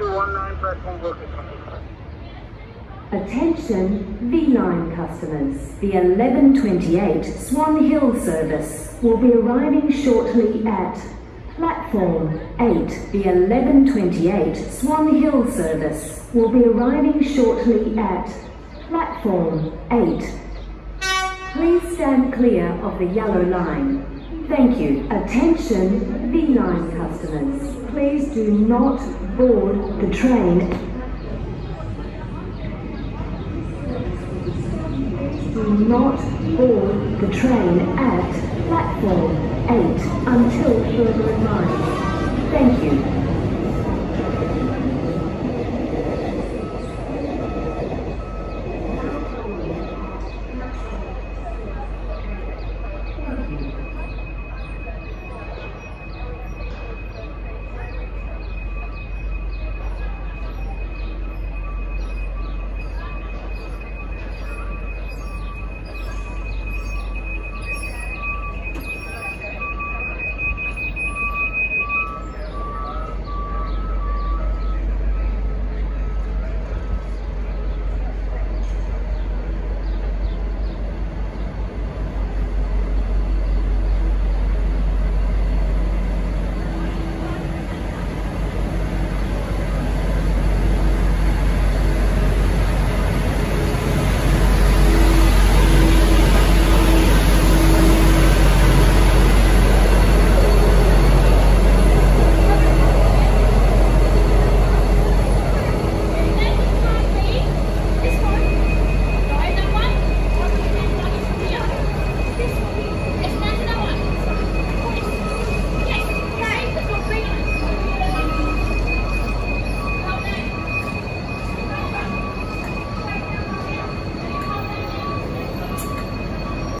219 platform working. Attention V-Line customers. The 1128 Swan Hill service will be arriving shortly at platform 8. The 1128 Swan Hill service will be arriving shortly at platform 8. Please stand clear of the yellow line. Thank you. Attention V-Line customers. Please do not board the train do not board the train at platform 8 until further advised. Thank you.